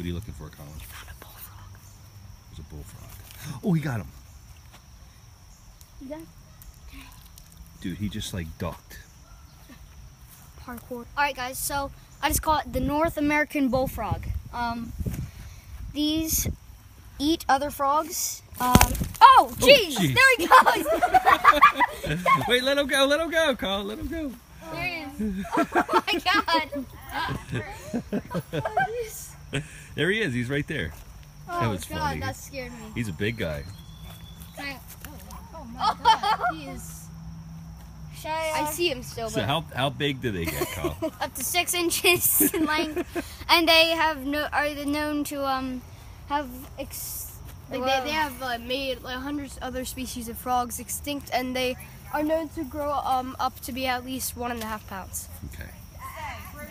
What are you looking for, Colin? Found a bullfrog. There's a bullfrog. Oh, he got him. You got Dude, he just like ducked. parkour. All right, guys. So I just call it the North American bullfrog. Um, these eat other frogs. Um, oh, jeez, jeez. there he goes. Wait, let him go. Let him go, Colin. Let him go. there he is. Oh my god. There he is. He's right there. Oh was god, funny. that scared me. He's a big guy. Can I, Oh my god, he is. I, uh, I see him still, So but how how big do they get, Colin? up to six inches in length, and they have no are known to um have ex. like well, they, they have uh, made like hundreds of other species of frogs extinct, and they are known to grow um up to be at least one and a half pounds. Okay.